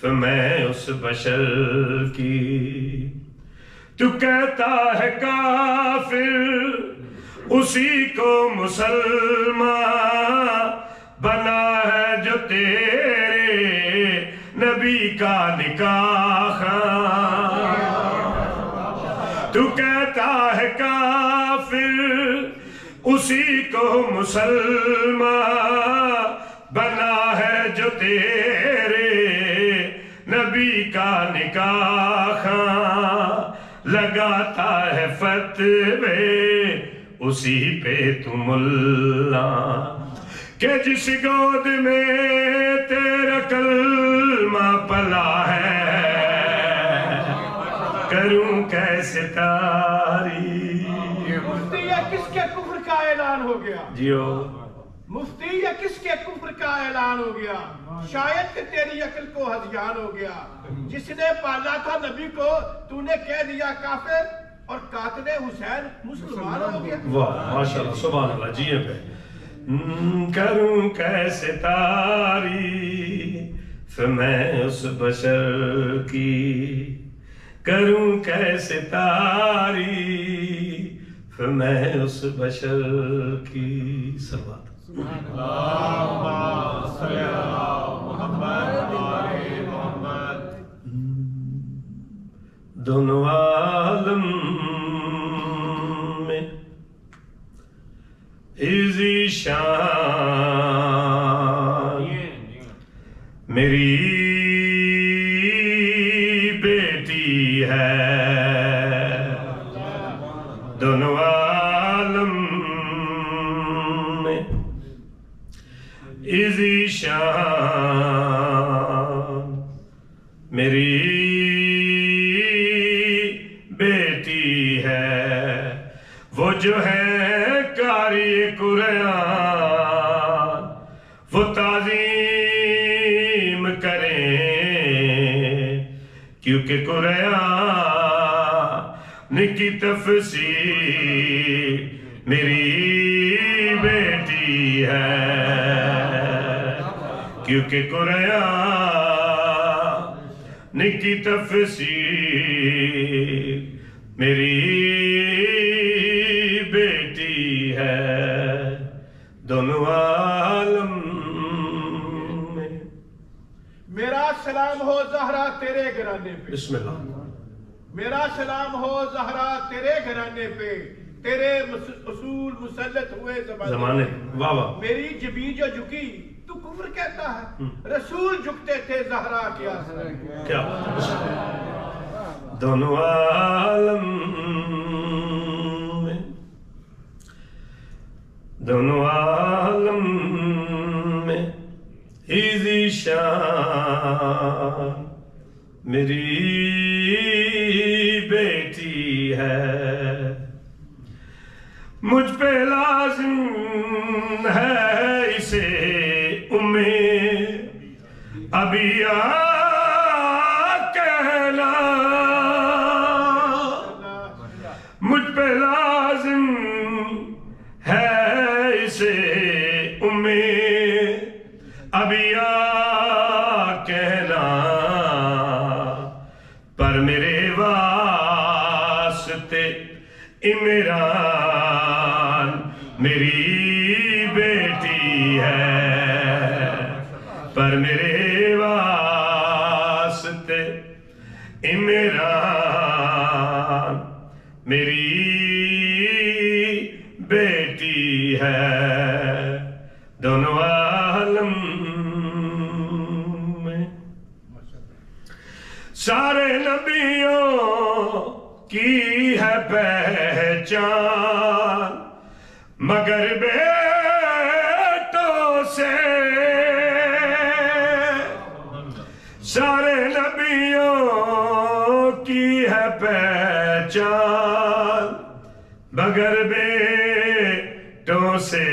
फिर मैं उस बशर की। तू कहता है काफिर, उसी को मुसलमान बना है जो तेरे नबी का निकाह। तू कहता है काफिर, उसी को मुसलमान बना निकाह लगाता है फतवे उसी पे तू के जिस गोद में तेरा कलमा पला है करूँ कैसे तारी किसके कुफर का ऐलान हो गया? जियो मुफ्ती या किसके कुफर का ऐलान हो गया। शायद कि तेरी अकल को हजियान हो गया। जिसने पाला था नबी को तूने कह दिया काफिर और कातले हुसैन मुसलमान हो गया वाह माशाल्लाह सुभान अल्लाह जिए पे हम्म, करूँ कैसे तारी फिर मैं उस बशर की? करूँ कैसे तारी फिर मैं उस बशर की? सलवात। दोनों आलम में इजी शान मेरी बेटी है दोनों इजी शान मेरी बेटी है वो जो है कारी कुरान वो ताजीम करें क्योंकि कुरान की तफसीर मेरी बेटी है क्योंकि कुरान की तफसीर मेरी बेटी है। दोनों आलम में। मेरा सलाम हो जहरा तेरे घराने पे। बिस्मिल्लाह। मेरा सलाम हो जहरा तेरे घराने पे। तेरे मस- उसूल मुसल्लत हुए जमाने वाह वाह। मेरी जबी जो झुकी कुफर कहता है रसूल झुकते थे जहरा क्या क्या दोनों आलम में दोनों आलम में इजी शान मेरी बेटी है। मुझ पे लाजिम है इसे। उम्मीद, अभी आ कहना मुझ पे लाजिम है इसे उम्मीद, अभी आ कहना पर मेरे वास्ते इमरान मेरी बेटी है। पर मेरे वास्ते इमरान मेरी बेटी है। दोनों आलम में। सारे नबियों की है पहचान, मगर बेटों सारे नबियों की है पहचान मगर बेटों से।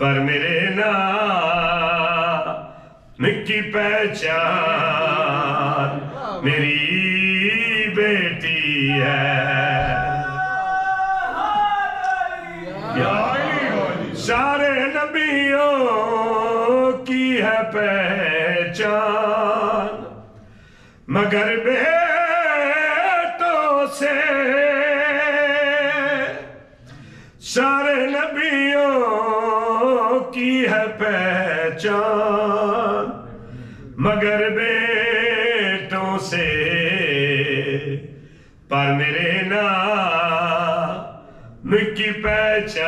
पर मेरे नाम की पहचान मेरी बेटी है। या मगर बेटों से सारे नबियों की है पहचान, मगर बेटों से, पर मेरे नाम की पहचान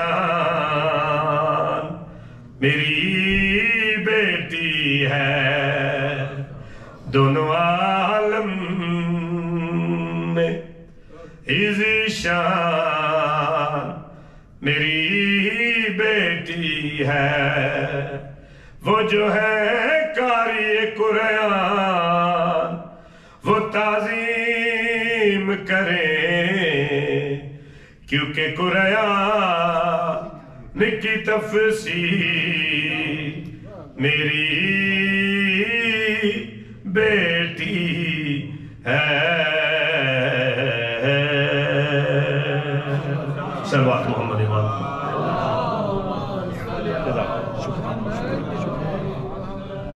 मेरी बेटी है। दोनों आलम में। शान मेरी बेटी है। वो जो है कार्य कुरान, वो ताजीम करे। क्योंकि कुरान की तफसीर मेरी बेटी है। सलवात